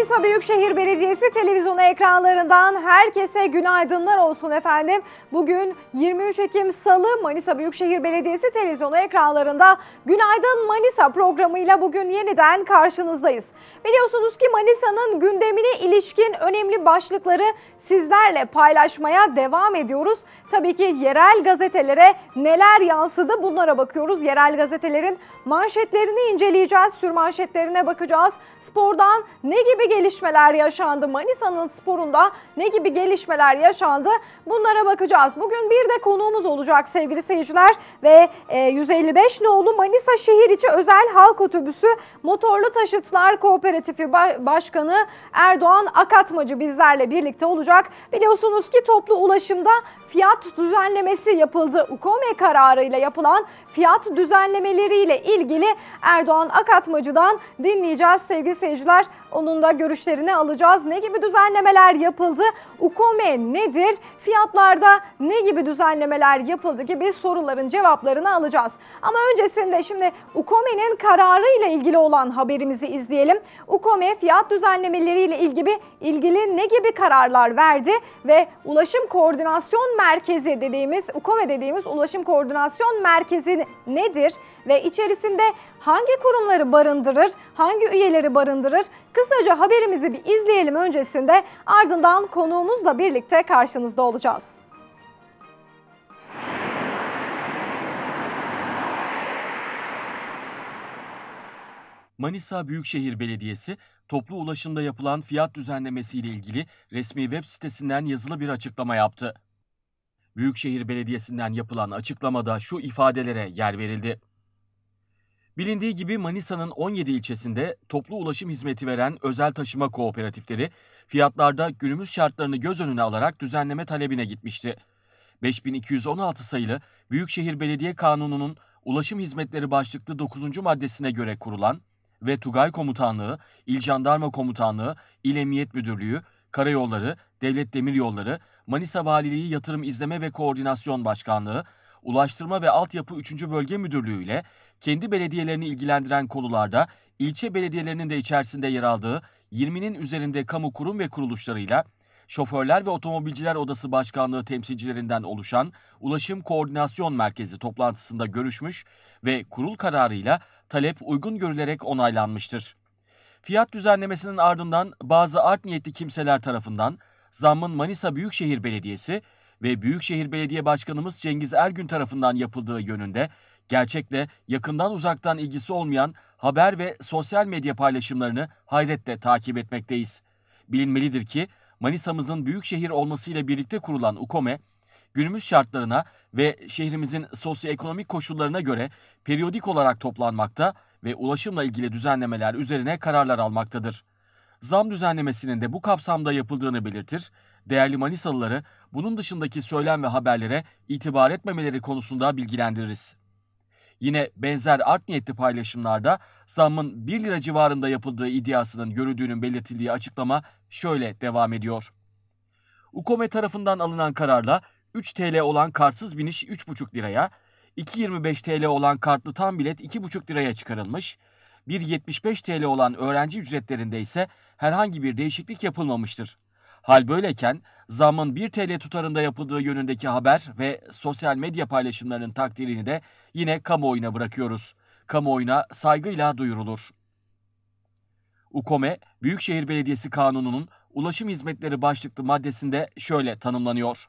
Manisa Büyükşehir Belediyesi televizyonu ekranlarından herkese günaydınlar olsun efendim. Bugün 23 Ekim Salı Manisa Büyükşehir Belediyesi televizyonu ekranlarında Günaydın Manisa programıyla bugün yeniden karşınızdayız. Biliyorsunuz ki Manisa'nın gündemine ilişkin önemli başlıkları sizlerle paylaşmaya devam ediyoruz. Tabii ki yerel gazetelere neler yansıdı bunlara bakıyoruz. Yerel gazetelerin manşetlerini inceleyeceğiz, sürmanşetlerine bakacağız. Spordan ne gibi gelişmeler yaşandı? Manisa'nın sporunda ne gibi gelişmeler yaşandı? Bunlara bakacağız. Bugün bir de konuğumuz olacak sevgili seyirciler ve e, 155 nolu Manisa Şehir İçi Özel Halk Otobüsü Motorlu Taşıtlar Kooperatifi Ba- Başkanı Erdoğan Akatmacı bizlerle birlikte olacak. Biliyorsunuz ki toplu ulaşımda fiyat düzenlemesi yapıldı. UKOME kararıyla yapılan fiyat düzenlemeleriyle ilgili Erdoğan Akatmacı'dan dinleyeceğiz sevgili seyirciler. Onun da görüşlerini alacağız. Ne gibi düzenlemeler yapıldı? UKOME nedir? Fiyatlarda ne gibi düzenlemeler yapıldı gibi soruların cevaplarını alacağız. Ama öncesinde şimdi UKOME'nin kararıyla ilgili olan haberimizi izleyelim. UKOME fiyat düzenlemeleriyle ilgili ilgili ne gibi kararlar verdi ve Ulaşım Koordinasyon Merkezi dediğimiz UKOME dediğimiz Ulaşım Koordinasyon Merkezi nedir ve içerisinde hangi kurumları barındırır, hangi üyeleri barındırır? Kısaca haberimizi bir izleyelim öncesinde ardından konuğumuzla birlikte karşınızda olacağız. Manisa Büyükşehir Belediyesi toplu ulaşımda yapılan fiyat düzenlemesiyle ilgili resmi web sitesinden yazılı bir açıklama yaptı. Büyükşehir Belediyesi'nden yapılan açıklamada şu ifadelere yer verildi. Bilindiği gibi Manisa'nın 17 ilçesinde toplu ulaşım hizmeti veren özel taşıma kooperatifleri fiyatlarda günümüz şartlarını göz önüne alarak düzenleme talebine gitmişti. 5216 sayılı Büyükşehir Belediye Kanunu'nun ulaşım hizmetleri başlıklı 9. maddesine göre kurulan ve Tugay Komutanlığı, İl Jandarma Komutanlığı, İl Emniyet Müdürlüğü, Karayolları, Devlet Demiryolları, Manisa Valiliği Yatırım İzleme ve Koordinasyon Başkanlığı, Ulaştırma ve Altyapı 3. Bölge Müdürlüğü ile kendi belediyelerini ilgilendiren konularda ilçe belediyelerinin de içerisinde yer aldığı 20'nin üzerinde kamu kurum ve kuruluşlarıyla Şoförler ve Otomobilciler Odası Başkanlığı temsilcilerinden oluşan Ulaşım Koordinasyon Merkezi toplantısında görüşmüş ve kurul kararıyla talep uygun görülerek onaylanmıştır. Fiyat düzenlemesinin ardından bazı art niyetli kimseler tarafından zammın Manisa Büyükşehir Belediyesi ve Büyükşehir Belediye Başkanımız Cengiz Ergün tarafından yapıldığı yönünde gerçekle yakından uzaktan ilgisi olmayan haber ve sosyal medya paylaşımlarını hayretle takip etmekteyiz. Bilinmelidir ki Manisa'mızın büyük şehir olmasıyla birlikte kurulan UKOME, günümüz şartlarına ve şehrimizin sosyoekonomik koşullarına göre periyodik olarak toplanmakta ve ulaşımla ilgili düzenlemeler üzerine kararlar almaktadır. Zam düzenlemesinin de bu kapsamda yapıldığını belirtir, değerli Manisalıları bunun dışındaki söylem ve haberlere itibar etmemeleri konusunda bilgilendiririz. Yine benzer art niyetli paylaşımlarda zammın 1 lira civarında yapıldığı iddiasının görüldüğünün belirtildiği açıklama şöyle devam ediyor. UKOME tarafından alınan kararla 3 TL olan kartsız biniş 3,5 liraya, 2.25 TL olan kartlı tam bilet 2,5 liraya çıkarılmış, 1.75 TL olan öğrenci ücretlerinde ise herhangi bir değişiklik yapılmamıştır. Hal böyleyken zamın 1 TL tutarında yapıldığı yönündeki haber ve sosyal medya paylaşımlarının takdirini de yine kamuoyuna bırakıyoruz. Kamuoyuna saygıyla duyurulur. UKOME, Büyükşehir Belediyesi Kanunu'nun ulaşım hizmetleri başlıklı maddesinde şöyle tanımlanıyor.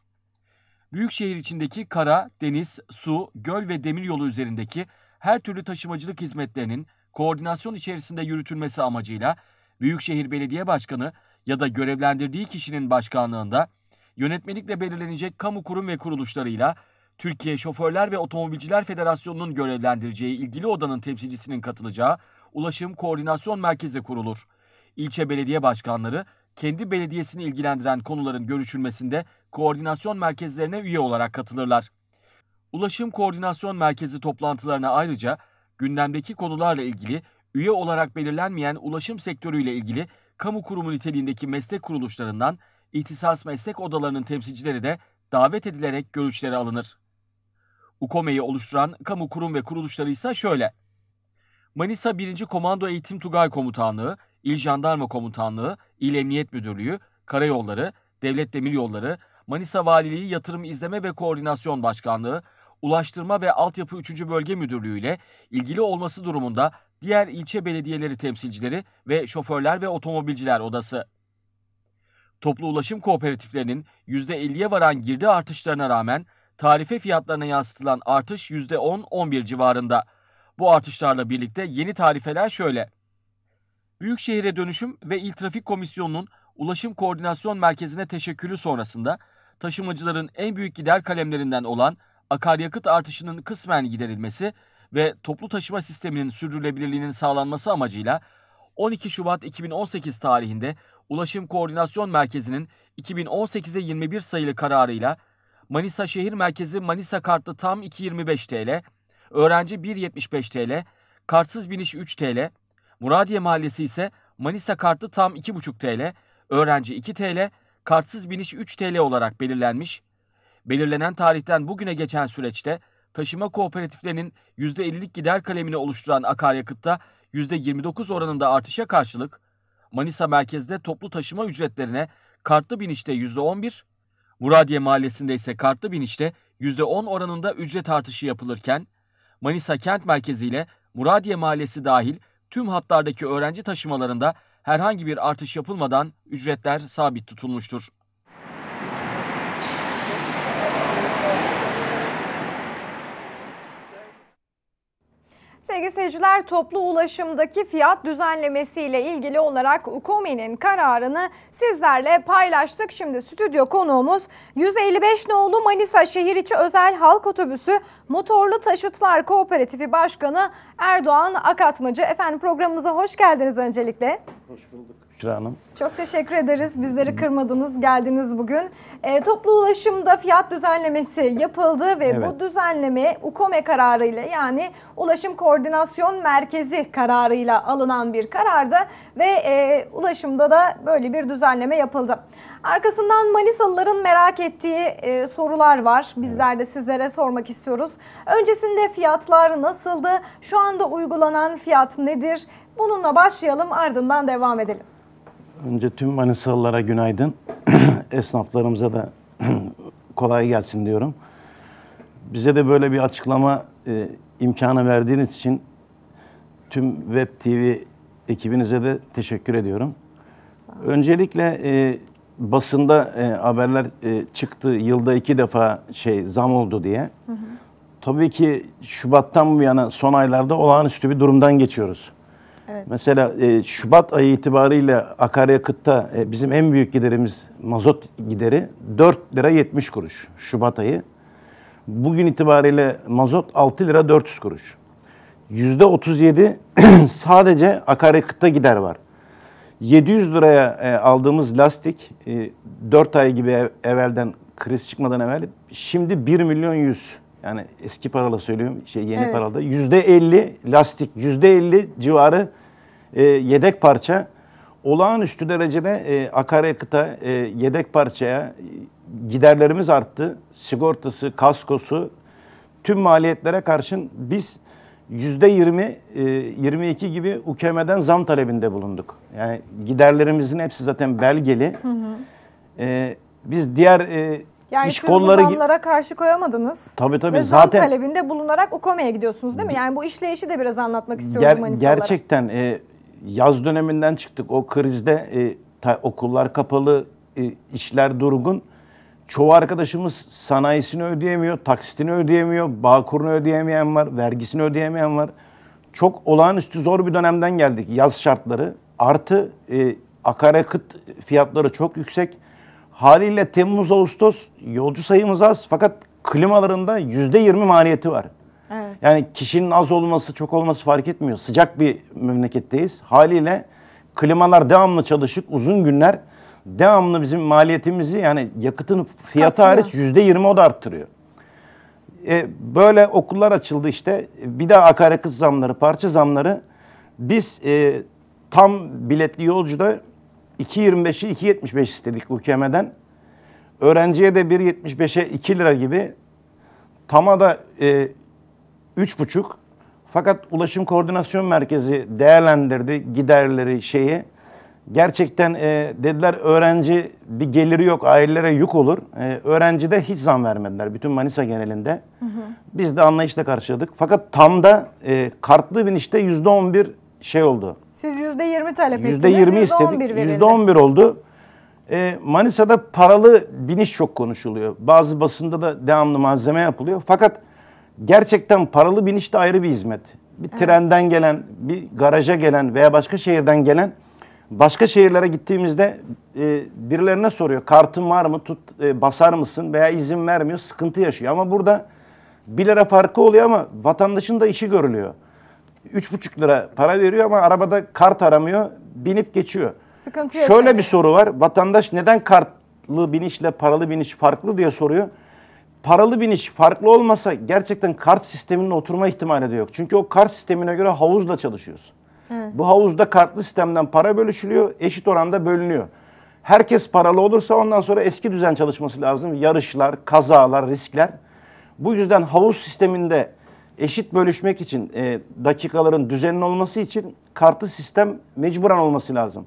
Büyükşehir içindeki kara, deniz, su, göl ve demiryolu üzerindeki her türlü taşımacılık hizmetlerinin koordinasyon içerisinde yürütülmesi amacıyla Büyükşehir Belediye Başkanı ya da görevlendirdiği kişinin başkanlığında yönetmelikle belirlenecek kamu kurum ve kuruluşlarıyla Türkiye Şoförler ve Otomobilciler Federasyonu'nun görevlendireceği ilgili odanın temsilcisinin katılacağı Ulaşım Koordinasyon Merkezi kurulur. İlçe belediye başkanları kendi belediyesini ilgilendiren konuların görüşülmesinde koordinasyon merkezlerine üye olarak katılırlar. Ulaşım Koordinasyon Merkezi toplantılarına ayrıca gündemdeki konularla ilgili üye olarak belirlenmeyen ulaşım sektörüyle ilgili kamu kurumu niteliğindeki meslek kuruluşlarından ihtisas meslek odalarının temsilcileri de davet edilerek görüşleri alınır. UKOME'yi oluşturan kamu kurum ve kuruluşları ise şöyle. Manisa 1. Komando Eğitim Tugay Komutanlığı, İl Jandarma Komutanlığı, İl Emniyet Müdürlüğü, Karayolları, Devlet Demiryolları, Manisa Valiliği Yatırım İzleme ve Koordinasyon Başkanlığı, Ulaştırma ve Altyapı 3. Bölge Müdürlüğü ile ilgili olması durumunda diğer ilçe belediyeleri temsilcileri ve şoförler ve otomobilciler odası. Toplu ulaşım kooperatiflerinin %50'ye varan girdi artışlarına rağmen tarife fiyatlarına yansıtılan artış %10-11 civarında. Bu artışlarla birlikte yeni tarifeler şöyle. Büyükşehir'e dönüşüm ve İl Trafik Komisyonu'nun Ulaşım Koordinasyon Merkezi'ne teşekkürü sonrasında taşımacıların en büyük gider kalemlerinden olan akaryakıt artışının kısmen giderilmesi ve toplu taşıma sisteminin sürdürülebilirliğinin sağlanması amacıyla 12 Şubat 2018 tarihinde Ulaşım Koordinasyon Merkezi'nin 2018'e 21 sayılı kararıyla Manisa Şehir Merkezi Manisa kartlı tam 2.25 TL, öğrenci 1.75 TL, kartsız biniş 3 TL, Muradiye Mahallesi ise Manisa kartlı tam 2.5 TL, öğrenci 2 TL, kartsız biniş 3 TL olarak belirlenmiş. Belirlenen tarihten bugüne geçen süreçte taşıma kooperatiflerinin %50'lik gider kalemini oluşturan akaryakıtta %29 oranında artışa karşılık Manisa merkezde toplu taşıma ücretlerine kartlı binişte %11, Muradiye Mahallesi'nde ise kartlı binişte %10 oranında ücret artışı yapılırken, Manisa kent merkezi ile Muradiye Mahallesi dahil tüm hatlardaki öğrenci taşımalarında herhangi bir artış yapılmadan ücretler sabit tutulmuştur. Sevgili seyirciler toplu ulaşımdaki fiyat düzenlemesiyle ilgili olarak UKOME'nin kararını sizlerle paylaştık. Şimdi stüdyo konuğumuz 155 nolu Manisa Şehir İçi Özel Halk Otobüsü Motorlu Taşıtlar Kooperatifi Başkanı Erdoğan Akatmacı. Efendim programımıza hoş geldiniz öncelikle. Hoş bulduk Büşra Hanım. Çok teşekkür ederiz. Bizleri kırmadınız, geldiniz bugün. E, toplu ulaşımda fiyat düzenlemesi yapıldı ve Evet. bu düzenleme UKOME kararıyla yani Ulaşım Koordinasyon Merkezi kararıyla alınan bir karardı ve e, ulaşımda da böyle bir düzenleme yapıldı. Arkasından Manisalıların merak ettiği e, sorular var. Bizler de sizlere sormak istiyoruz. Öncesinde fiyatlar nasıldı? Şu anda uygulanan fiyat nedir? Bununla başlayalım ardından devam edelim. Önce tüm Manisalılara günaydın. Esnaflarımıza da kolay gelsin diyorum. Bize de böyle bir açıklama e, imkanı verdiğiniz için tüm Web TV ekibinize de teşekkür ediyorum. Öncelikle e, basında e, haberler e, çıktı. Yılda iki defa şey zam oldu diye. Tabii ki Şubat'tan bu yana son aylarda olağanüstü bir durumdan geçiyoruz. Evet. Mesela e, Şubat ayı itibariyle akaryakıtta e, bizim en büyük giderimiz mazot gideri 4 lira 70 kuruş Şubat ayı. Bugün itibariyle mazot 6 lira 400 kuruş. %37 sadece akaryakıtta gider var. 700 liraya e, aldığımız lastik e, 4 ay gibi ev- evvelden kriz çıkmadan evvel şimdi 1 milyon 100 yani eski parayla söylüyorum şey yeni Evet. parada %50 lastik %50 civarı e, yedek parça olağanüstü derecede e, akaryakıta e, yedek parçaya e, giderlerimiz arttı. Sigortası, kaskosu tüm maliyetlere karşın biz yüzde 20, e, 22 gibi UKM'den zam talebinde bulunduk. Yani giderlerimizin hepsi zaten belgeli. E, biz diğer e, Yani iş siz bu kolları gi- zamlara karşı koyamadınız. tabii tabii Ve zam zaten talebinde bulunarak UKOME'ye gidiyorsunuz değil mi? Yani bu işleyişi de biraz anlatmak istiyorum Ger- Manisalılara. gerçekten e, yaz döneminden çıktık. O krizde e, ta- okullar kapalı, e, işler durgun. Çoğu arkadaşımız sanayisini ödeyemiyor, taksitini ödeyemiyor, bağkurunu ödeyemeyen var, vergisini ödeyemeyen var. Çok olağanüstü zor bir dönemden geldik yaz şartları. Artı e, akaryakıt fiyatları çok yüksek. Haliyle Temmuz, Ağustos yolcu sayımız az fakat klimalarında %20 maliyeti var. Yani kişinin az olması, çok olması fark etmiyor. Sıcak bir memleketteyiz. Haliyle klimalar devamlı çalışık, uzun günler devamlı bizim maliyetimizi yani yakıtın fiyatı hariç yüzde yirmi o da arttırıyor. E, böyle okullar açıldı işte. Bir daha akaryakıt zamları, parça zamları. Biz e, tam biletli yolcuda 2.25'i 2.75 istedik UKM'den. Öğrenciye de 1.75'e 2 lira gibi. Tama da e, üç buçuk. Fakat Ulaşım Koordinasyon Merkezi değerlendirdi giderleri şeyi. Gerçekten e, dediler öğrenci bir geliri yok, ailelere yük olur. E, öğrencide hiç zam vermediler bütün Manisa genelinde. Biz de anlayışla karşıladık. Fakat tam da e, kartlı binişte yüzde on bir şey oldu. Siz %20 talep ettiniz. Yüzde yirmi istedik. verildi. Yüzde on bir oldu. E, Manisa'da paralı biniş çok konuşuluyor. Bazı basında da devamlı malzeme yapılıyor. Fakat gerçekten paralı biniş de ayrı bir hizmet. Bir trenden gelen, bir garaja gelen veya başka şehirden gelen başka şehirlere gittiğimizde e, birilerine soruyor. Kartın var mı? Tut e, basar mısın? Veya izin vermiyor. Sıkıntı yaşıyor. Ama burada 1 lira farkı oluyor ama vatandaşın da işi görülüyor. 3,5 lira para veriyor ama arabada kart aramıyor. Binip geçiyor. Sıkıntı Şöyle yaşamıyor. bir soru var. Vatandaş neden kartlı binişle paralı biniş farklı diye soruyor. Paralı biniş farklı olmasa gerçekten kart sisteminin oturma ihtimali de yok. Çünkü o kart sistemine göre havuzla çalışıyoruz. Bu havuzda kartlı sistemden para bölüşülüyor, eşit oranda bölünüyor. Herkes paralı olursa ondan sonra eski düzen çalışması lazım. Yarışlar, kazalar, riskler. Bu yüzden havuz sisteminde eşit bölüşmek için e, dakikaların düzenli olması için kartlı sistem mecburen olması lazım.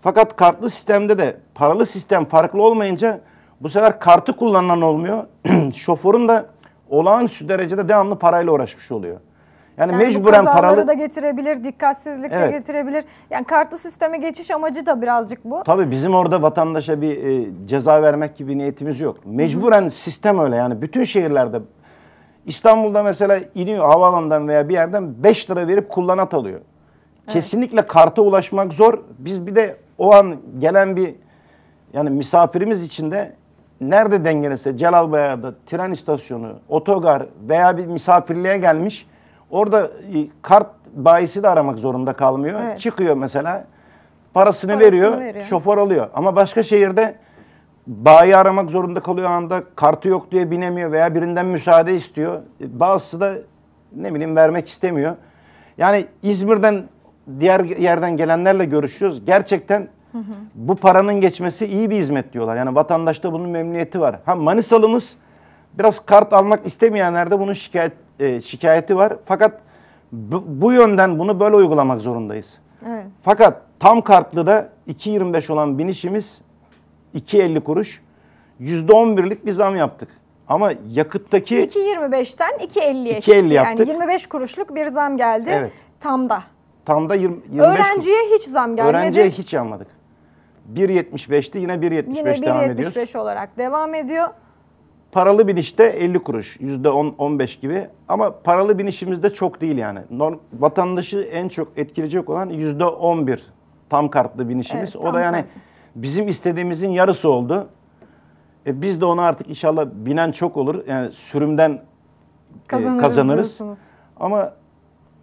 Fakat kartlı sistemde de paralı sistem farklı olmayınca bu sefer kartı kullanan olmuyor. Şoförün de olağanüstü derecede devamlı parayla uğraşmış oluyor. Yani, Yani bu mecburen paralı da getirebilir, dikkatsizlik de Evet. getirebilir. Yani kartlı sisteme geçiş amacı da birazcık bu. Tabii bizim orada vatandaşa bir e, ceza vermek gibi niyetimiz yok. Mecburen sistem öyle yani bütün şehirlerde. İstanbul'da mesela iniyor havaalanından veya bir yerden 5 lira verip kullanat alıyor. Kesinlikle karta ulaşmak zor. Biz bir de o an gelen bir yani misafirimiz için de nerede dengelese Celalbayar'da tren istasyonu, otogar veya bir misafirliğe gelmiş orada e, kart bayisi de aramak zorunda kalmıyor. Evet. Çıkıyor mesela parasını, Parasını veriyor, veriyor. şoför alıyor. Ama başka şehirde bayi aramak zorunda kalıyor anda kartı yok diye binemiyor veya birinden müsaade istiyor. E, Bazısı da ne bileyim vermek istemiyor. Yani İzmir'den diğer yerden gelenlerle görüşüyoruz. Gerçekten bu paranın geçmesi iyi bir hizmet diyorlar. Yani vatandaşta bunun memnuniyeti var. Ha Manisalımız biraz kart almak istemeyenlerde bunun şikayet e, şikayeti var. Fakat bu, bu yönden bunu böyle uygulamak zorundayız. Evet. Fakat tam kartlı da 2.25 olan binişimiz 2.50 kuruş. %11'lik bir zam yaptık. Ama yakıttaki 2.25'ten 2.50'ye 2.50 çıktı. Yani yaptık. 25 kuruşluk bir zam geldi Evet. tamda. tam da 20, 25 Öğrenciye hiç zam gelmedi. Öğrenciye hiç yapmadık. 1.75'ti yine Yine 1.75 devam ediyoruz. 1.75 olarak devam ediyor. Paralı binişte 50 kuruş, %10-15 gibi. Ama paralı binişimizde çok değil yani. Norm, vatandaşı en çok etkileyecek olan %11 tam kartlı binişimiz. Evet, o da yani kartlı. bizim istediğimizin yarısı oldu. E, biz de onu artık inşallah binen çok olur. Yani sürümden e, Kazanırız, kazanırız. diyorsunuz. Ama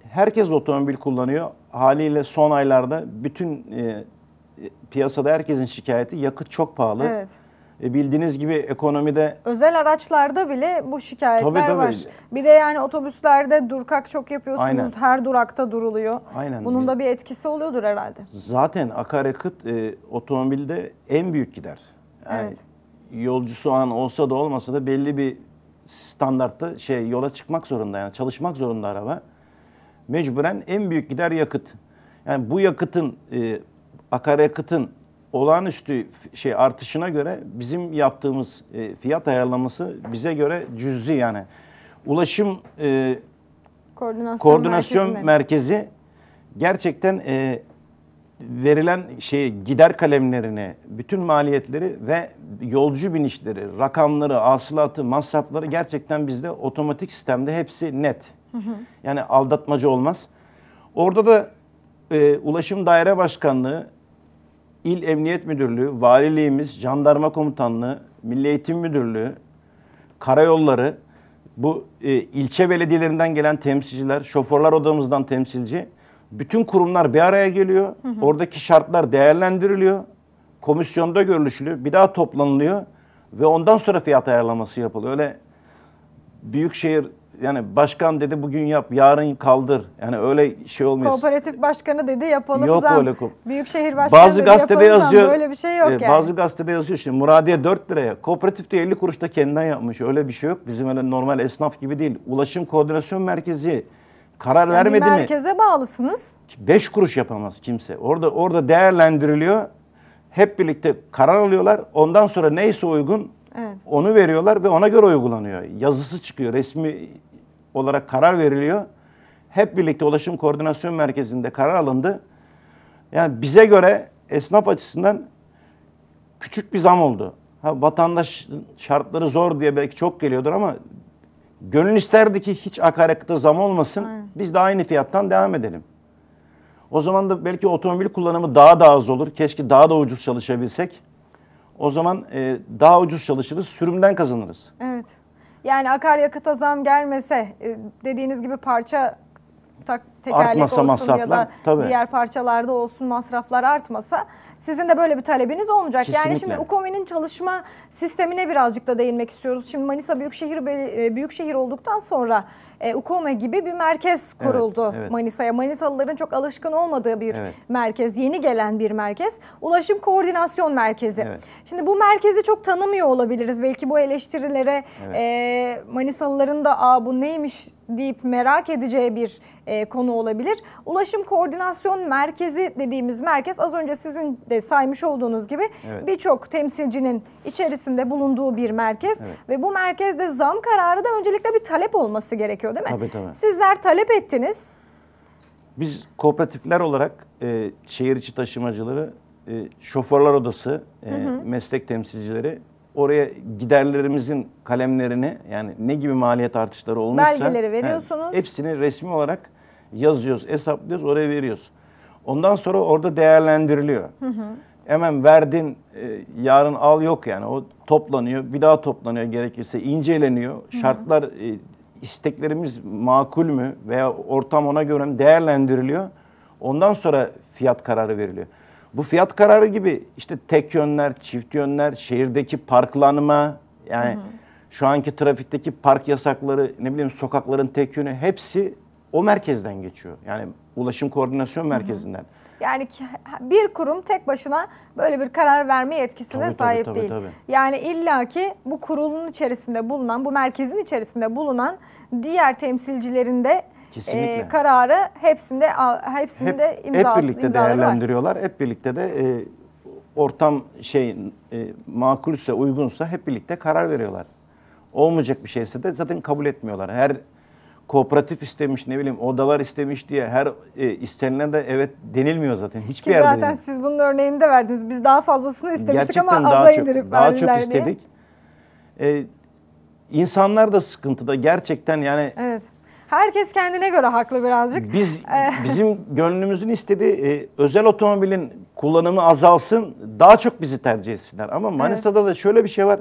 herkes otomobil kullanıyor. Haliyle son aylarda bütün e, e, piyasada herkesin şikayeti yakıt çok pahalı. Evet. E, bildiğiniz gibi ekonomide Özel araçlarda bile bu şikayetler Tabii, tabii. var. Bir de yani otobüslerde durkak çok yapıyorsunuz. Aynen. Her durakta duruluyor. Aynen. Bunun da bir etkisi oluyordur herhalde. zaten akaryakıt e, otomobilde en büyük gider. Yani Evet. yolcusu an olsa da olmasa da belli bir standartta şey yola çıkmak zorunda yani çalışmak zorunda araba. Mecburen en büyük gider yakıt. Yani bu yakıtın e, akaryakıtın olağanüstü şey artışına göre bizim yaptığımız e, fiyat ayarlaması bize göre cüzi yani. Ulaşım e, Koordinasyon, koordinasyon merkezi gerçekten e, verilen şey gider kalemlerini, bütün maliyetleri ve yolcu binişleri, rakamları, hasılatı, masrafları gerçekten bizde otomatik sistemde hepsi net. Yani aldatmaca olmaz. Orada da e, Ulaşım Daire Başkanlığı, İl Emniyet Müdürlüğü, Valiliğimiz, Jandarma Komutanlığı, Milli Eğitim Müdürlüğü, Karayolları, bu e, ilçe belediyelerinden gelen temsilciler, şoförler odamızdan temsilci, bütün kurumlar bir araya geliyor. Oradaki şartlar değerlendiriliyor. Komisyonda görüşülüyor. Bir daha toplanılıyor ve ondan sonra fiyat ayarlaması yapılıyor. Öyle büyükşehir yani başkan dedi bugün yap, yarın kaldır. Yani öyle şey olmuyor. Kooperatif başkanı dedi yapalım Yok zam. öyle ko- Büyükşehir başkanı Bazı dedi gazetede yapalım zam. yazıyor. Böyle bir şey yok e, yani. Bazı gazetede yazıyor şimdi Muradiye 4 liraya. Kooperatif de 50 kuruşta kendinden yapmış. Öyle bir şey yok. Bizim öyle normal esnaf gibi değil. Ulaşım Koordinasyon Merkezi karar Yani vermedi bir mi? merkeze bağlısınız. Beş kuruş yapamaz kimse. Orada orada değerlendiriliyor. Hep birlikte karar alıyorlar. Ondan sonra neyse uygun Evet. onu veriyorlar ve ona göre uygulanıyor. Yazısı çıkıyor, resmi olarak karar veriliyor. Hep birlikte Ulaşım Koordinasyon Merkezi'nde karar alındı. Yani bize göre esnaf açısından küçük bir zam oldu. Ha, vatandaş şartları zor diye belki çok geliyordur ama gönül isterdi ki hiç akaryakıta zam olmasın. Aynen. Biz de aynı fiyattan devam edelim. O zaman da belki otomobil kullanımı daha da az olur. Keşke daha da ucuz çalışabilsek. O zaman e, daha ucuz çalışırız, sürümden kazanırız. Evet. Yani akaryakıta zam gelmese e, dediğiniz gibi parça tak, tekerlek Artmasa olsun ya masraflar, da tabii. diğer parçalarda olsun masraflar artmasa sizin de böyle bir talebiniz olmayacak. Yani Kesinlikle. şimdi UKOMİ'nin çalışma sistemine birazcık da değinmek istiyoruz. Şimdi Manisa Büyükşehir e, Büyükşehir olduktan sonra e, UKOME gibi bir merkez Evet, kuruldu evet. Manisa'ya. Manisalıların çok alışkın olmadığı bir Evet. merkez, yeni gelen bir merkez. Ulaşım Koordinasyon Merkezi. Evet. Şimdi bu merkezi çok tanımıyor olabiliriz. Belki bu eleştirilere Evet. e, Manisalıların da Aa, bu neymiş deyip merak edeceği bir e, konu olabilir. Ulaşım Koordinasyon Merkezi dediğimiz merkez az önce sizin de saymış olduğunuz gibi Evet. birçok temsilcinin içerisinde bulunduğu bir merkez. Evet. Ve bu merkezde zam kararı da öncelikle bir talep olması gerekiyor değil mi? Tabii, tabii. Sizler talep ettiniz. Biz kooperatifler olarak e, şehir içi taşımacıları, e, şoförler odası, e, meslek temsilcileri oraya giderlerimizin kalemlerini yani ne gibi maliyet artışları olmuşsa Belgeleri veriyorsunuz. he, hepsini resmi olarak yazıyoruz, hesaplıyoruz, oraya veriyoruz. Ondan sonra orada değerlendiriliyor. Hemen verdin, e, yarın al yok yani. O toplanıyor, bir daha toplanıyor gerekirse, inceleniyor. Şartlar, e, isteklerimiz makul mü veya ortam ona göre mi değerlendiriliyor. Ondan sonra fiyat kararı veriliyor. Bu fiyat kararı gibi işte tek yönler, çift yönler, şehirdeki parklanma, yani şu anki trafikteki park yasakları, ne bileyim sokakların tek yönü hepsi o merkezden geçiyor. Yani ulaşım koordinasyon merkezinden. Yani bir kurum tek başına böyle bir karar verme yetkisine Tabii, tabii, sahip tabii, değil. tabii. Yani illaki bu kurulun içerisinde bulunan, bu merkezin içerisinde bulunan diğer temsilcilerin de Kesinlikle. e, kararı hepsinde hepsinde hep, imzası, hep birlikte imzaları var. değerlendiriyorlar. Hep birlikte de e, ortam şey e, makulse, uygunsa hep birlikte karar veriyorlar. Olmayacak bir şeyse de zaten kabul etmiyorlar. Her kooperatif istemiş, ne bileyim odalar istemiş diye her e, istenene de evet denilmiyor zaten. Hiçbir Ki yerde zaten denilmiyor. siz bunun örneğini de verdiniz. Biz daha fazlasını istemiştik Gerçekten ama daha aza çok, indirip daha çok verdiler diye. istedik. E, insanlar da sıkıntıda. Gerçekten yani Evet. Herkes kendine göre haklı birazcık. Biz bizim gönlümüzün istediği e, özel otomobilin kullanımı azalsın, daha çok bizi tercih etsinler. Ama Manisa'da da şöyle bir şey var.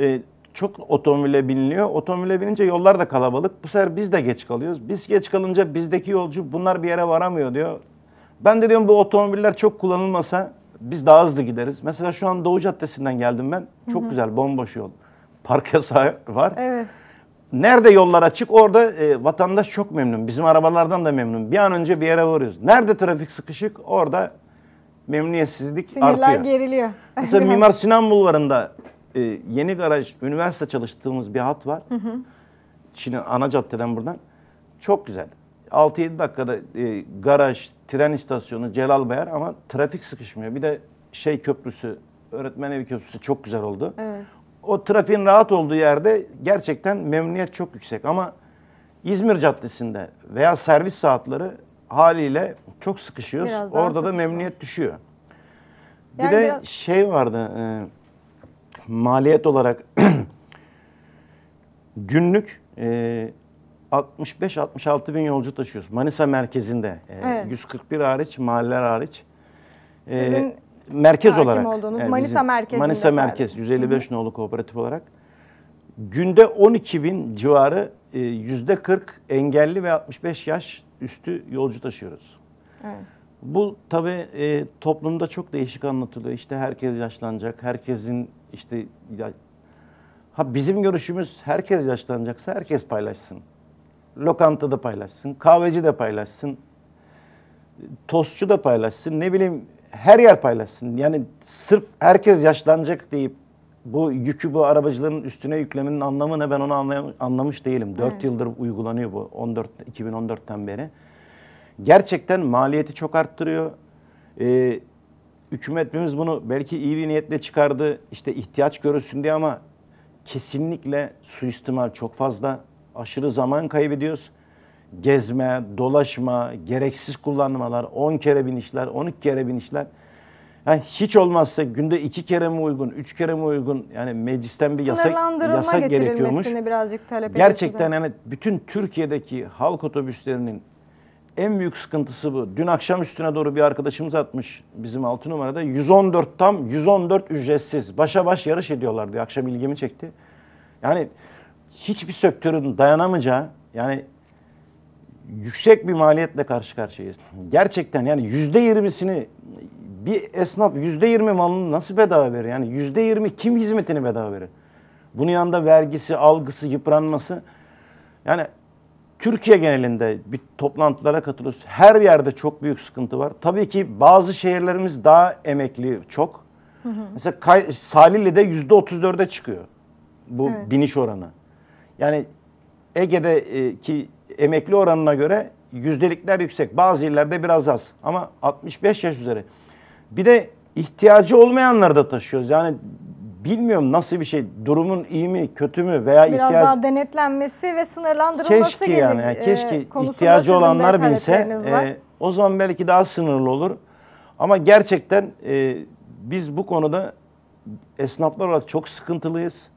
E, çok otomobile biniliyor. Otomobile binince yollar da kalabalık. Bu sefer biz de geç kalıyoruz. Biz geç kalınca bizdeki yolcu bunlar bir yere varamıyor diyor. Ben de diyorum bu otomobiller çok kullanılmasa biz daha hızlı gideriz. Mesela şu an Doğu Caddesi'nden geldim ben. Çok güzel bomboş yol. Park yasağı var. Evet. Nerede yollar açık orada e, vatandaş çok memnun. Bizim arabalardan da memnun. Bir an önce bir yere varıyoruz. Nerede trafik sıkışık orada memnuniyetsizlik Sinirler artıyor. geriliyor. Mesela Mimar Sinan Bulvarı'nda e, yeni garaj, üniversite çalıştığımız bir hat var. Şimdi ana caddeden buradan. Çok güzel. 6-7 dakikada e, garaj, tren istasyonu, Celal Bayar ama trafik sıkışmıyor. Bir de şey köprüsü, öğretmen evi köprüsü çok güzel oldu. Evet. O trafiğin rahat olduğu yerde gerçekten memnuniyet çok yüksek ama İzmir Caddesi'nde veya servis saatleri haliyle çok sıkışıyoruz. Orada da sıkışma. memnuniyet düşüyor. Bir Yani de biraz- şey vardı e, maliyet olarak günlük e, 65-66 bin yolcu taşıyoruz. Manisa merkezinde. E, Evet. 141 hariç, mahalleler hariç. E, Sizin merkez olarak. olduğunuz e, Manisa merkezinde Manisa merkez 155 nolu kooperatif olarak. Günde 12 bin civarı e, yüzde 40 engelli ve 65 yaş üstü yolcu taşıyoruz. evet. Bu tabii e, toplumda çok değişik anlatılıyor. İşte herkes yaşlanacak, herkesin işte ya- ha bizim görüşümüz herkes yaşlanacaksa herkes paylaşsın. Lokantada paylaşsın, kahveci de paylaşsın, tostçu da paylaşsın, ne bileyim her yer paylaşsın. Yani sırf herkes yaşlanacak deyip bu yükü bu arabacıların üstüne yüklemenin anlamı ne ben onu anlayam- anlamış değilim. 4 Evet. yıldır uygulanıyor bu 14 2014'ten beri. Gerçekten maliyeti çok arttırıyor. Ee, hükümetimiz bunu belki iyi bir niyetle çıkardı. işte ihtiyaç görülsün diye ama kesinlikle suistimal çok fazla. Aşırı zaman kaybediyoruz. Gezme, dolaşma, gereksiz kullanmalar, 10 kere binişler, 12 kere binişler. Yani hiç olmazsa günde iki kere mi uygun, üç kere mi uygun? Yani meclisten bir yasak, yasak gerekiyormuş. birazcık talep Gerçekten yani bütün Türkiye'deki halk otobüslerinin en büyük sıkıntısı bu. Dün akşam üstüne doğru bir arkadaşımız atmış bizim 6 numarada. 114 tam 114 ücretsiz. Başa baş yarış ediyorlar diye akşam ilgimi çekti. Yani hiçbir sektörün dayanamayacağı yani yüksek bir maliyetle karşı karşıyayız. Gerçekten yani yüzde yirmisini bir esnaf yüzde yirmi malını nasıl bedava verir? Yani yüzde yirmi kim hizmetini bedava verir? Bunun yanında vergisi, algısı, yıpranması. Yani Türkiye genelinde bir toplantılara katılıyoruz. Her yerde çok büyük sıkıntı var. Tabii ki bazı şehirlerimiz daha emekli çok. Mesela Kay- Salihli'de yüzde otuz dörde çıkıyor bu Evet. biniş oranı. Yani Ege'deki emekli oranına göre yüzdelikler yüksek. Bazı illerde biraz az ama 65 yaş üzeri. Bir de ihtiyacı olmayanları da taşıyoruz. Yani bilmiyorum nasıl bir şey. Durumun iyi mi, kötü mü veya Biraz ihtiyaç daha denetlenmesi ve sınırlandırılması keşke gerek- yani, yani e, keşke konusunda ihtiyacı olanlar var. e, o zaman belki daha sınırlı olur. Ama gerçekten e, biz bu konuda esnaflar olarak çok sıkıntılıyız.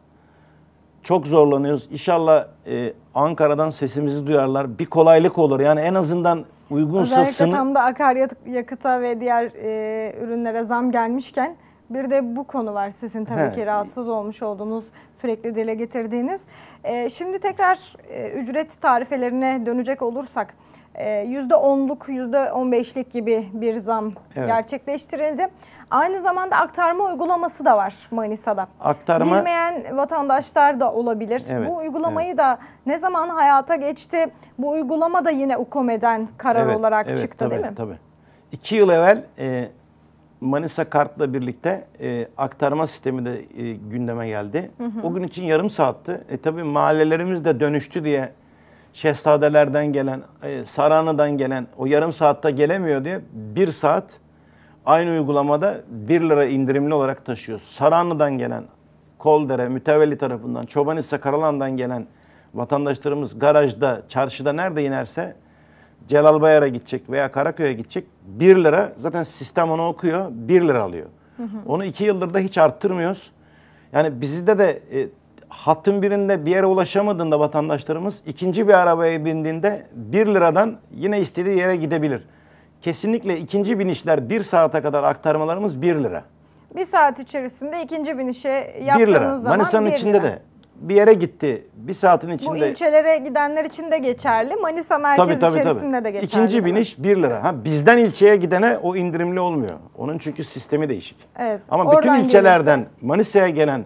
Çok zorlanıyoruz. İnşallah e, Ankara'dan sesimizi duyarlar. Bir kolaylık olur. Yani en azından uygunsa Özellikle sınır... tam da akaryakıta ve diğer e, ürünlere zam gelmişken bir de bu konu var sizin tabii He. ki rahatsız olmuş olduğunuz, sürekli dile getirdiğiniz. E, şimdi tekrar e, ücret tarifelerine dönecek olursak e, %10'luk, %15'lik gibi bir zam Evet. gerçekleştirildi. Aynı zamanda aktarma uygulaması da var Manisa'da. Aktarma Bilmeyen vatandaşlar da olabilir. Evet, Bu uygulamayı da ne zaman hayata geçti? Bu uygulama da yine UKOME'den karar olarak çıktı tabii, değil mi? Tabii. İki yıl evvel e, Manisa Kart'la birlikte e, aktarma sistemi de e, gündeme geldi. O gün için yarım saatti. E, tabii mahallelerimiz de dönüştü diye Şehzadelerden gelen, e, Saranlı'dan gelen o yarım saatte gelemiyor diye bir saat aynı uygulamada 1 lira indirimli olarak taşıyoruz. Saranlı'dan gelen, Koldere, Mütevelli tarafından, Çobanisa, Karalan'dan gelen vatandaşlarımız garajda, çarşıda nerede inerse Celalbayar'a gidecek veya Karaköy'e gidecek 1 lira zaten sistem onu okuyor 1 lira alıyor. Onu 2 yıldır da hiç arttırmıyoruz. Yani bizde de e, hattın birinde bir yere ulaşamadığında vatandaşlarımız ikinci bir arabaya bindiğinde 1 liradan yine istediği yere gidebilir. Kesinlikle ikinci binişler 1 saate kadar aktarmalarımız 1 lira. Bir saat içerisinde ikinci binişe 1 yaptığınız lira. zaman Manisa'nın içinde lira. de bir yere gitti. Bir saatin Bu içinde. ilçelere gidenler için de geçerli. Manisa merkez içerisinde de geçerli. İkinci biniş 1 lira. Ha bizden ilçeye gidene o indirimli olmuyor. Onun çünkü sistemi değişik. Evet. Ama bütün ilçelerden Manisa'ya gelen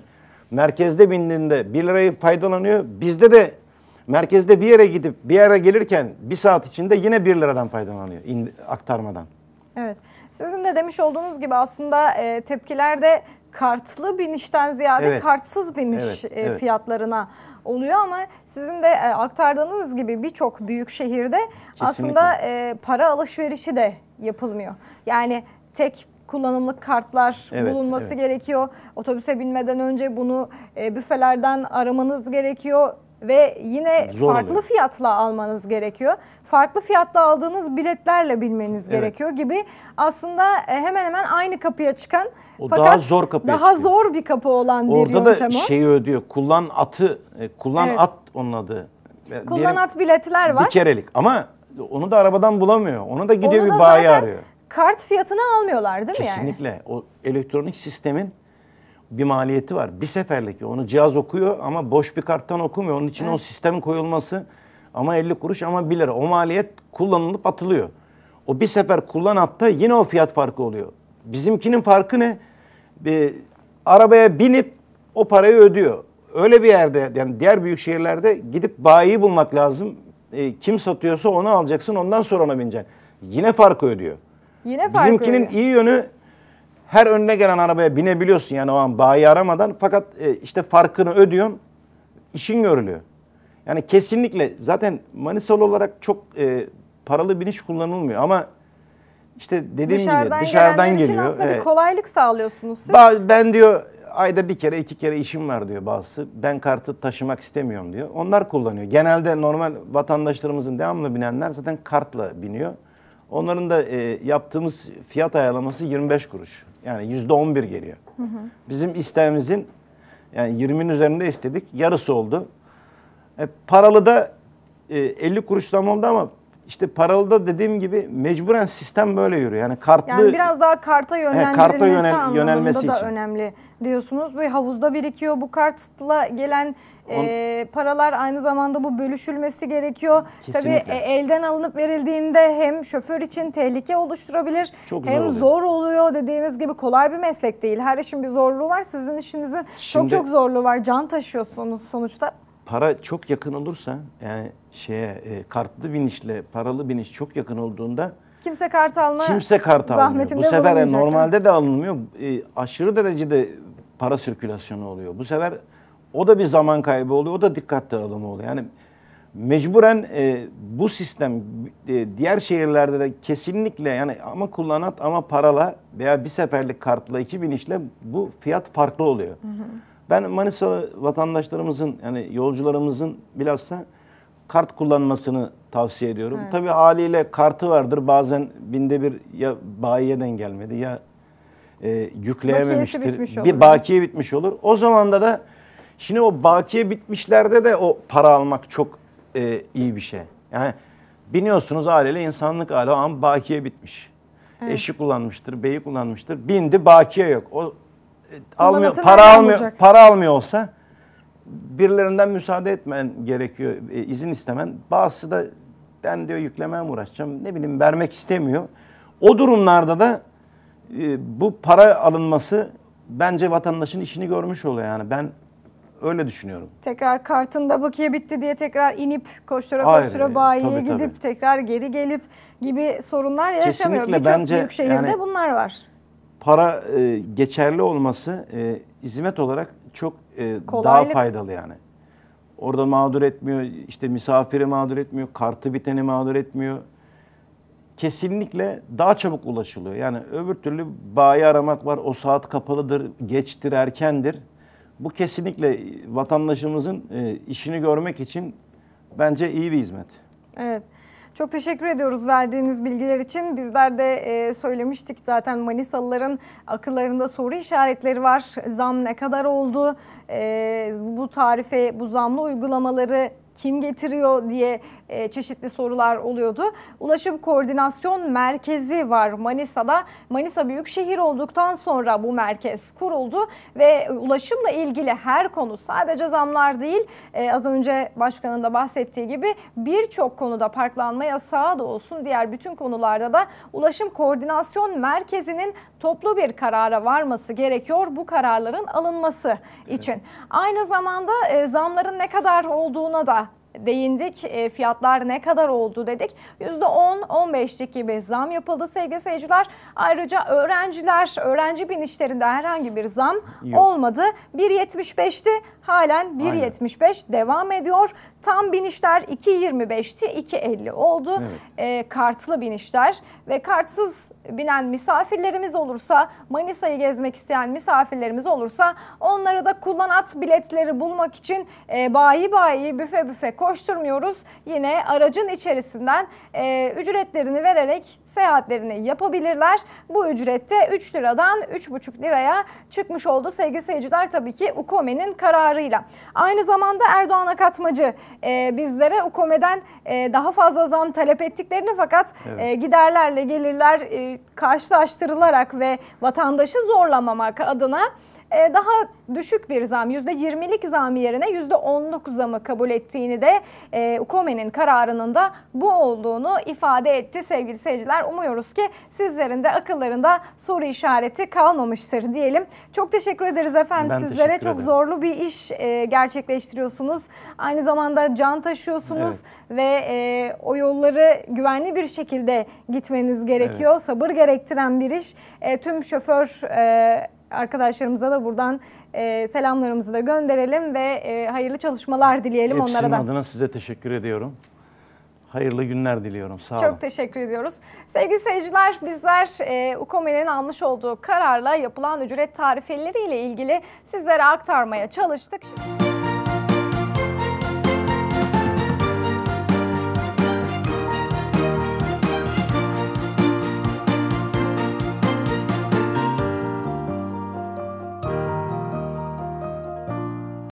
merkezde bindiğinde 1 lirayı faydalanıyor. Bizde de merkezde bir yere gidip bir yere gelirken bir saat içinde yine 1 liradan faydalanıyor aktarmadan. Evet. Sizin de demiş olduğunuz gibi aslında e, tepkilerde kartlı binişten ziyade Evet. kartsız biniş Evet, e, evet. fiyatlarına oluyor ama sizin de e, aktardığınız gibi birçok büyük şehirde aslında e, para alışverişi de yapılmıyor. Yani tek kullanımlık kartlar Evet, bulunması evet. gerekiyor. Otobüse binmeden önce bunu büfelerden aramanız gerekiyor ve yine Zor farklı oluyor. fiyatla almanız gerekiyor. Farklı fiyatla aldığınız biletlerle bilmeniz Evet. gerekiyor gibi aslında e, hemen hemen aynı kapıya çıkan O fakat daha zor kapıya daha çıkıyor. zor bir kapı olan bir Orada yöntem da o. şeyi ödüyor. Kullan atı, e, kullan Evet. at onun adı. Diyelim Kullanat biletler var. Bir kerelik ama onu da arabadan bulamıyor. Onu da gidiyor Onu da bir bayi arıyor. Kart fiyatını almıyorlar değil mi yani? Kesinlikle. O elektronik sistemin bir maliyeti var. Bir seferlik. Onu cihaz okuyor ama boş bir karttan okumuyor. Onun için o sistemin koyulması ama 50 kuruş ama 1 lira. O maliyet kullanılıp atılıyor. O bir sefer kullan atta yine o fiyat farkı oluyor. Bizimkinin farkı ne? Bir arabaya binip o parayı ödüyor. Öyle bir yerde yani diğer büyük şehirlerde gidip bayiyi bulmak lazım. E, kim satıyorsa onu alacaksın ondan sonra ona bineceksin. Yine farkı ödüyor. Yine fark Bizimkinin ödüyor. iyi yönü her önüne gelen arabaya binebiliyorsun yani o an bayi aramadan fakat e, işte farkını ödüyorsun işin görülüyor. Yani kesinlikle zaten Manisalı olarak çok e, paralı biniş kullanılmıyor ama işte dediğim dışarıdan gibi dışarıdan gelenler için geliyor. aslında bir Evet. kolaylık sağlıyorsunuz siz. Ba- Ben diyor ayda bir kere iki kere işim var diyor bazısı. Ben kartı taşımak istemiyorum diyor. Onlar kullanıyor. Genelde normal vatandaşlarımızın devamlı binenler zaten kartla biniyor. Onların da e, yaptığımız fiyat ayarlaması 25 kuruş. Yani yüzde 11 geliyor. Bizim isteğimizin yani 20'nin üzerinde istedik. Yarısı oldu. E, paralı da e, 50 kuruş zam oldu ama işte paralı da dediğim gibi mecburen sistem böyle yürüyor. Yani kartlı Yani biraz daha karta yönlendirilmesi karta yönel- yönelmesi da için. önemli diyorsunuz. Böyle havuzda birikiyor bu kartla gelen e, paralar aynı zamanda bu bölüşülmesi gerekiyor. Tabii Kesinlikle. e, elden alınıp verildiğinde hem şoför için tehlike oluşturabilir Çok zor hem oluyor. zor oluyor dediğiniz gibi kolay bir meslek değil. Her işin bir zorluğu var. Sizin işinizin Şimdi- çok çok zorluğu var. Can taşıyorsunuz sonuçta. Para çok yakın olursa yani şeye e, kartlı binişle paralı biniş çok yakın olduğunda Kimse kart alma kimse kart almıyor. Bu sefer e, bulunmayacak. normalde de alınmıyor. E, aşırı derecede para sirkülasyonu oluyor. Bu sefer o da bir zaman kaybı oluyor. O da dikkat dağılımı oluyor. Yani mecburen e, bu sistem e, diğer şehirlerde de kesinlikle yani ama kullanat ama parala veya bir seferlik kartla iki binişle bu fiyat farklı oluyor. Ben Manisa vatandaşlarımızın yani yolcularımızın bilhassa kart kullanmasını tavsiye ediyorum. Evet. Tabii haliyle kartı vardır. Bazen binde bir ya bayiyeden gelmedi ya e, yükleyememiştir. Bir bakiye bitmiş olur. O zaman da şimdi o bakiye bitmişlerde de o para almak çok e, iyi bir şey. Yani biniyorsunuz haliyle insanlık hali o an bakiye bitmiş. Eşi kullanmıştır, beyi kullanmıştır. Bindi bakiye yok. O almıyor, Kullanatı para almıyor, bulacak? para almıyor olsa birilerinden müsaade etmen gerekiyor, e, izin istemen. Bazısı da ben diyor yüklemeye mi uğraşacağım, ne bileyim vermek istemiyor. O durumlarda da e, bu para alınması bence vatandaşın işini görmüş oluyor yani. Ben öyle düşünüyorum. Tekrar kartında bakiye bitti diye tekrar inip koştura koştura e, bayiye gidip tabii. tekrar geri gelip gibi sorunlar yaşamıyor. Birçok büyük şehirde yani- bunlar var. Para e, geçerli olması e, hizmet olarak çok e, daha Kolaylık. faydalı yani. Orada mağdur etmiyor, işte misafiri mağdur etmiyor, kartı biteni mağdur etmiyor. Kesinlikle daha çabuk ulaşılıyor. Yani öbür türlü bayi aramak var, o saat kapalıdır, geçtir, erkendir. Bu kesinlikle vatandaşımızın e, işini görmek için bence iyi bir hizmet. Evet. Çok teşekkür ediyoruz verdiğiniz bilgiler için. Bizler de e, söylemiştik zaten Manisalıların akıllarında soru işaretleri var. Zam ne kadar oldu? E, bu tarife, bu zamlı uygulamaları kim getiriyor diye çeşitli sorular oluyordu. Ulaşım Koordinasyon Merkezi var Manisa'da. Manisa Büyükşehir olduktan sonra bu merkez kuruldu ve ulaşımla ilgili her konu sadece zamlar değil e, az önce başkanın da bahsettiği gibi birçok konuda parklanma yasağı da olsun diğer bütün konularda da Ulaşım Koordinasyon Merkezi'nin toplu bir karara varması gerekiyor bu kararların alınması için. Aynı zamanda e, zamların ne kadar olduğuna da değindik. E, fiyatlar ne kadar oldu dedik. %10-15'lik gibi zam yapıldı sevgili seyirciler. Ayrıca öğrenciler, öğrenci binişlerinde herhangi bir zam Yok. olmadı. 1.75'ti halen 1.75 devam ediyor. Tam binişler 2.25'ti 2.50 oldu. Evet. E, kartlı binişler ve kartsız binen misafirlerimiz olursa Manisa'yı gezmek isteyen misafirlerimiz olursa onları da kullanat biletleri bulmak için e, bayi bayi büfe büfe koşturmuyoruz. Yine aracın içerisinden e, ücretlerini vererek seyahatlerini yapabilirler. Bu ücrette 3 liradan 3,5 liraya çıkmış oldu sevgili seyirciler tabii ki UKOME'nin kararıyla. Aynı zamanda Erdoğan Akatmacı e, bizlere UKOME'den e, daha fazla zam talep ettiklerini fakat Evet. e, giderlerle gelirler e, karşılaştırılarak ve vatandaşı zorlamamak adına e, daha düşük bir zam %20'lik zam yerine %19 zamı kabul ettiğini de e, UKOME'nin kararının da bu olduğunu ifade etti sevgili seyirciler. Umuyoruz ki sizlerin de akıllarında soru işareti kalmamıştır diyelim. Çok teşekkür ederiz efendim Ben sizlere. Çok zorlu bir iş e, gerçekleştiriyorsunuz. Aynı zamanda can taşıyorsunuz ve e, o yolları güvenli bir şekilde gitmeniz gerekiyor. Sabır gerektiren bir iş. Tüm şoför arkadaşlarımıza da buradan e, selamlarımızı da gönderelim ve e, hayırlı çalışmalar dileyelim Hepsinin onlara da. adına size teşekkür ediyorum. Hayırlı günler diliyorum. Sağ olun. Çok teşekkür ediyoruz. Sevgili seyirciler bizler e, UKOME'nin almış olduğu kararla yapılan ücret tarifeleri ile ilgili sizlere aktarmaya çalıştık. Şimdi-